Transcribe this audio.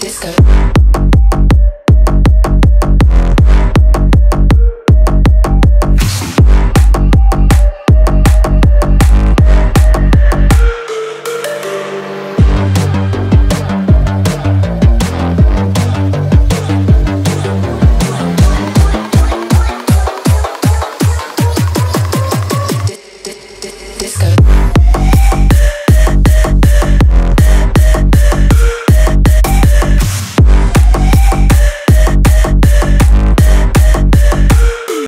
disco.